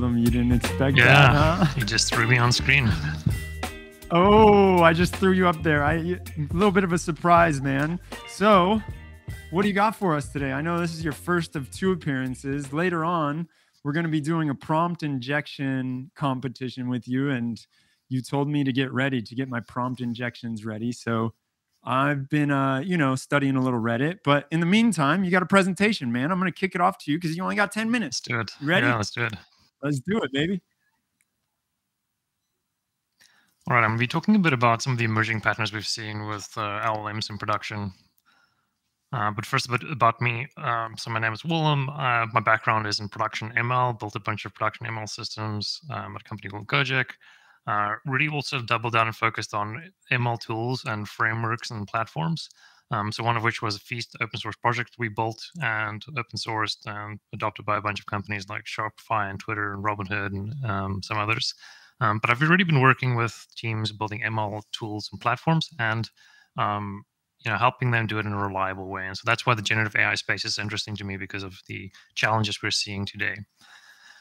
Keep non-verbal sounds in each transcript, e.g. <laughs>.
Willem. You didn't expect yeah, that, huh? <laughs> you just threw me on screen. Oh, I just threw you up there. I a little bit of a surprise, man. So, what do you got for us today? I know this is your first of two appearances. Later on, we're going to be doing a prompt injection competition with you, and you told me to get ready to get my prompt injections ready. So, I've been, uh, you know, studying a little Reddit. But in the meantime, you got a presentation, man. I'm going to kick it off to you because you only got 10 minutes. Let's do it. You ready? Yeah, let's do it. Let's do it, baby. All right, I'm going to be talking a bit about some of the emerging patterns we've seen with uh, LLMs in production. Uh, but first, a bit about me. Um, so my name is Willem. Uh, my background is in production ML. Built a bunch of production ML systems um, at a company called Gojek. Uh, really also doubled down and focused on ML tools and frameworks and platforms. Um, so one of which was a Feast open source project we built and open sourced and adopted by a bunch of companies like Shopify and Twitter and Robinhood and um, some others. Um, but I've already been working with teams building ML tools and platforms and um, you know helping them do it in a reliable way. And so that's why the generative AI space is interesting to me because of the challenges we're seeing today.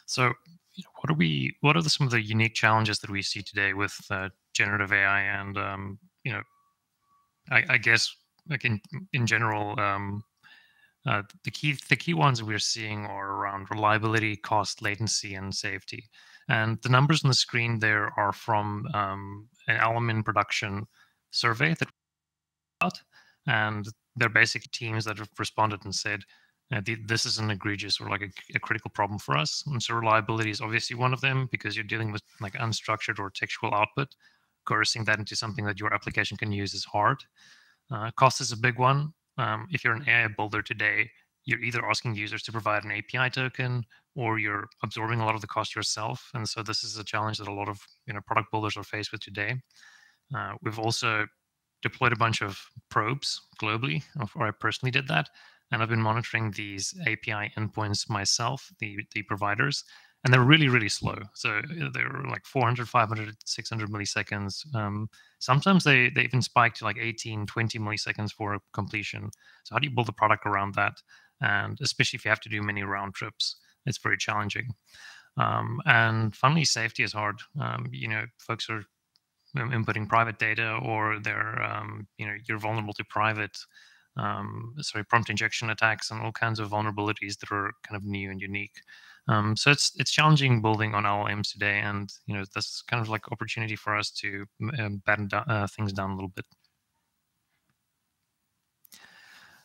So what are we? What are the, some of the unique challenges that we see today with uh, generative AI? And um, you know, I, I, guess like in in general, um, uh, the key the key ones we're seeing are around reliability, cost, latency, and safety. And the numbers on the screen there are from um, an LLM production survey that we got, and they're basically teams that have responded and said, uh, this is an egregious or like a, a, critical problem for us. And so reliability is obviously one of them because you're dealing with like unstructured or textual output. Coercing that into something that your application can use is hard. Uh, cost is a big one. Um, if you're an AI builder today, you're either asking users to provide an API token or you're absorbing a lot of the cost yourself. And so this is a challenge that a lot of you know product builders are faced with today. Uh, we've also deployed a bunch of probes globally, or I personally did that, and I've been monitoring these API endpoints myself, the the providers, and they're really really slow. So they're like 400, 500, 600 milliseconds. Um, sometimes they they even spike to like 18, 20 milliseconds for completion. So how do you build a product around that? And especially if you have to do many round trips, it's very challenging. Um, and finally, safety is hard. Um, you know, folks are inputting private data, or they're um, you know you're vulnerable to private um, sorry, prompt injection attacks and all kinds of vulnerabilities that are kind of new and unique. Um, so it's it's challenging building on LLMs today, and you know that's kind of like opportunity for us to um, batten down, uh, things down a little bit.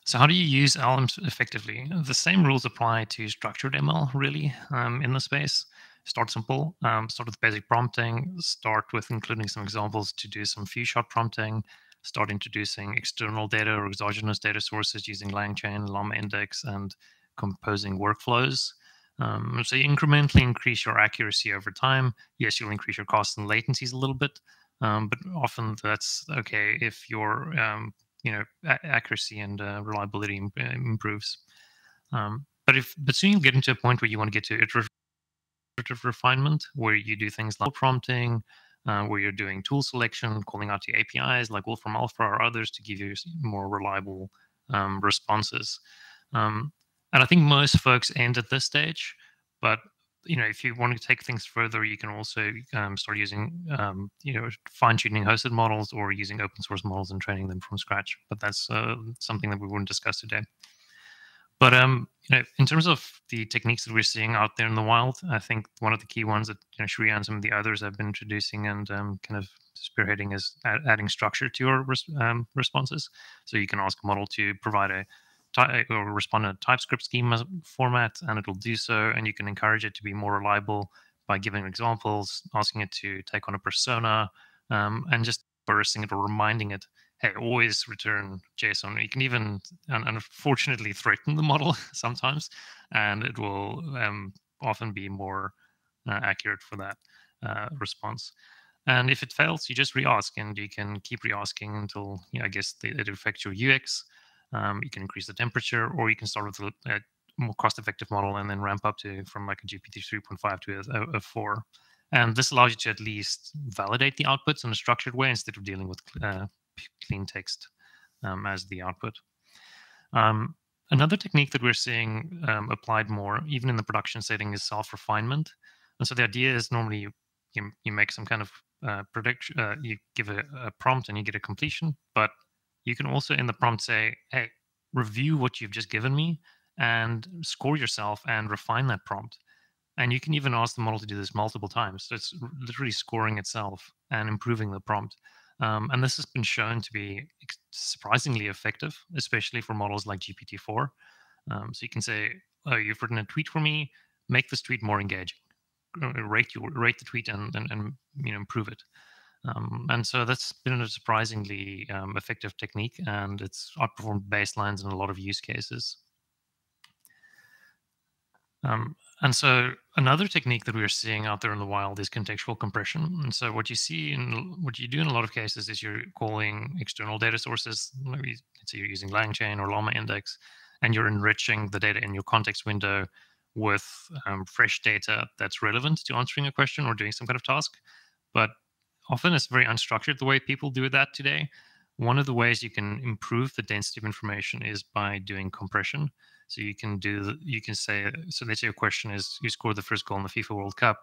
So how do you use LLMs effectively? The same rules apply to structured ML, really, um, in the space. Start simple, um, start with basic prompting, start with including some examples to do some few shot prompting, start introducing external data or exogenous data sources using LangChain, Llama Index, and composing workflows. Um, so you incrementally increase your accuracy over time. Yes, you'll increase your costs and latencies a little bit, um, but often that's okay if your um, you know accuracy and uh, reliability uh, improves. Um, but if but soon you'll get into a point where you want to get to iterative refinement, where you do things like prompting, uh, where you're doing tool selection, calling out to APIs like Wolfram Alpha or others to give you more reliable um, responses. Um, and I think most folks end at this stage, but you know, if you want to take things further, you can also um, start using, um, you know, fine-tuning hosted models or using open source models and training them from scratch. But that's uh, something that we wouldn't discuss today. But um, you know, in terms of the techniques that we're seeing out there in the wild, I think one of the key ones that you know, Shreya and some of the others have been introducing and um, kind of spearheading is add, adding structure to your res- um, responses. So you can ask a model to provide a or respond in a TypeScript schema format, and it'll do so. And you can encourage it to be more reliable by giving examples, asking it to take on a persona, um, and just bursting it or reminding it hey, always return JSON. You can even, unfortunately, threaten the model <laughs> sometimes, and it will um, often be more uh, accurate for that uh, response. And if it fails, you just re-ask, and you can keep re-asking until you know, I guess it affects your UX. Um, you can increase the temperature, or you can start with a, more cost-effective model and then ramp up to from like a GPT 3.5 to a, a, 4. And this allows you to at least validate the outputs in a structured way instead of dealing with uh, clean text um, as the output. Um, another technique that we're seeing um, applied more, even in the production setting, is self refinement. And so the idea is normally you you, you make some kind of uh, prediction, uh, you give a, a prompt and you get a completion, but you can also in the prompt say, hey, review what you've just given me and score yourself and refine that prompt. And you can even ask the model to do this multiple times. So it's literally scoring itself and improving the prompt. Um, and this has been shown to be surprisingly effective, especially for models like GPT-4. Um, so you can say, "Oh, you've written a tweet for me. Make this tweet more engaging. Rate you rate the tweet and and, and you know improve it." Um, and so that's been a surprisingly um, effective technique, and it's outperformed baselines in a lot of use cases. Um, and so another technique that we're seeing out there in the wild is contextual compression. And so what you see in what you do in a lot of cases is you're calling external data sources. Maybe so you're using LangChain or Llama Index, and you're enriching the data in your context window with um, fresh data that's relevant to answering a question or doing some kind of task. But often it's very unstructured the way people do that today. One of the ways you can improve the density of information is by doing compression. So you can do, you can say, so let's say your question is you scored the first goal in the FIFA World Cup.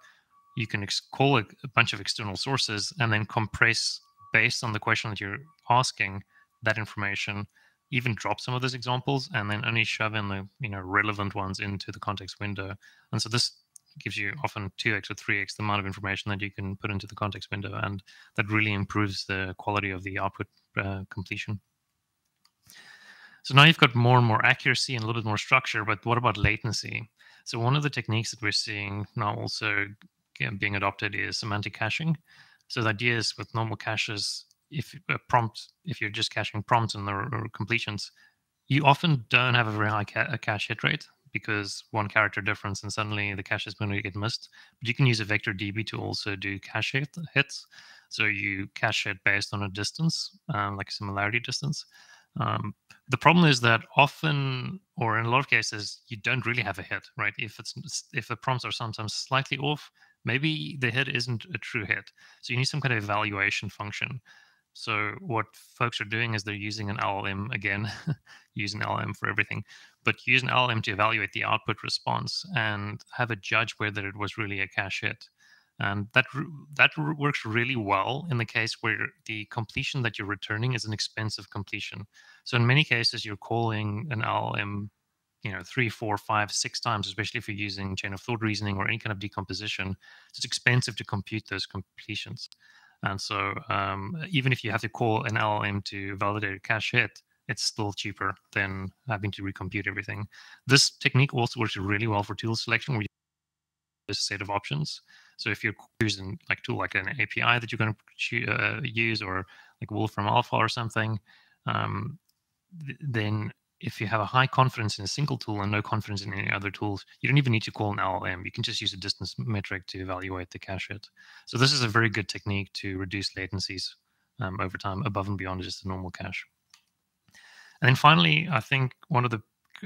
You can ex- call a, a bunch of external sources and then compress based on the question that you're asking that information even drop some of those examples and then only shove in the you know relevant ones into the context window and so this gives you often 2x or 3x the amount of information that you can put into the context window and that really improves the quality of the output uh, completion. So now you've got more and more accuracy and a little bit more structure but what about latency? So one of the techniques that we're seeing now also being adopted is semantic caching. So the idea is with normal caches if a prompt, if you're just caching prompts and the completions, you often don't have a very high ca- cache hit rate because one character difference and suddenly the cache is going to get missed. But you can use a vector DB to also do cache hit, hits. So you cache it based on a distance, um, like a similarity distance. Um, the problem is that often, or in a lot of cases, you don't really have a hit, right? If it's if the prompts are sometimes slightly off, maybe the hit isn't a true hit. So you need some kind of evaluation function. So what folks are doing is they're using an LLM again, <laughs> using LLM for everything, but use an LLM to evaluate the output response and have a judge whether it was really a cache hit. And that that works really well in the case where the completion that you're returning is an expensive completion. So in many cases, you're calling an LLM, you know, three, four, five, six times, especially if you're using chain of thought reasoning or any kind of decomposition. It's expensive to compute those completions. And so um, even if you have to call an LLM to validate a cache hit, it's still cheaper than having to recompute everything. This technique also works really well for tool selection where you have a set of options. So if you're using like tool like an API that you're going to uh, use or like Wolfram Alpha or something, um, th- then if you have a high confidence in a single tool and no confidence in any other tools, you don't even need to call an LLM. You can just use a distance metric to evaluate the cache hit. So this is a very good technique to reduce latencies um, over time above and beyond just a normal cache. And then finally, I think one of the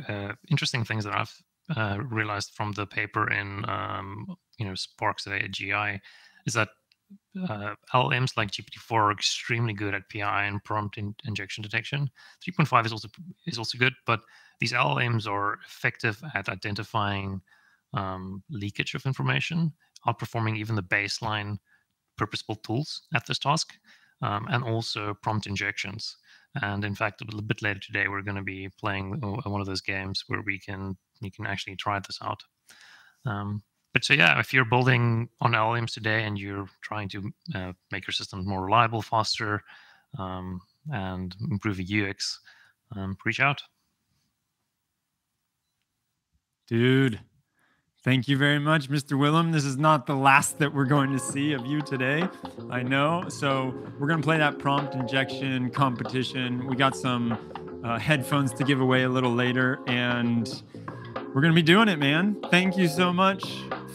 uh, interesting things that I've uh, realized from the paper in um, you know Sparks of AGI is that uh, LLMs like GPT-4 are extremely good at PII and prompt in- injection detection. 3.5 is also is also good, but these LLMs are effective at identifying um, leakage of information, outperforming even the baseline purpose-built tools at this task, um, and also prompt injections. And in fact, a little bit later today, we're going to be playing one of those games where we can you can actually try this out. Um, but so yeah, if you're building on LLMs today and you're trying to uh, make your system more reliable, faster, um, and improve the UX, um, reach out. Dude, thank you very much, Mr. Willem. This is not the last that we're going to see of you today. I know. So we're going to play that prompt injection competition. We got some uh, headphones to give away a little later, and we're going to be doing it, man. Thank you so much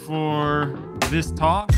for this talk.